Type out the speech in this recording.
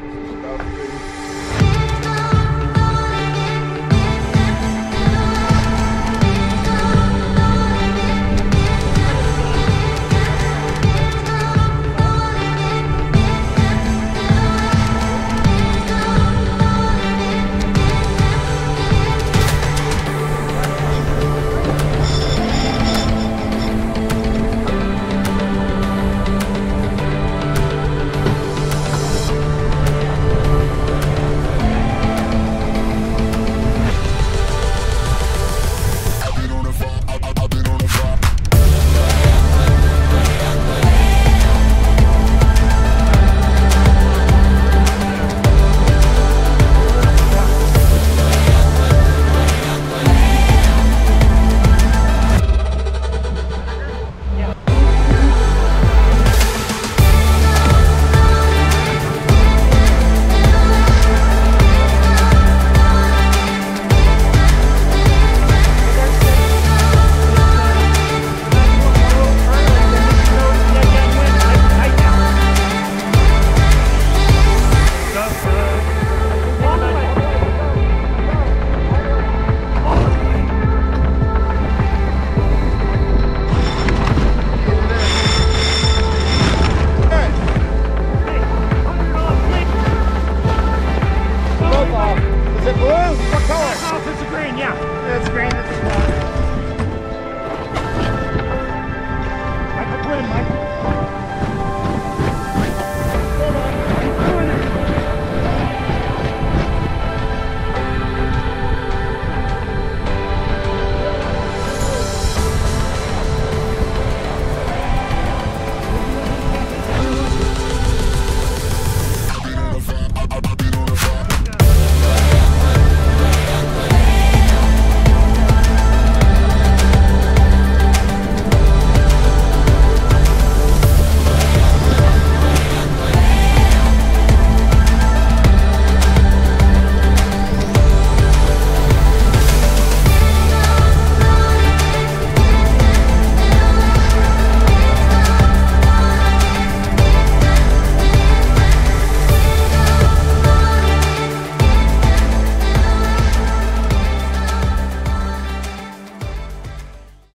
practice and stuff too. Is it blue? What color? Oh, it's green, yeah. It's green. It's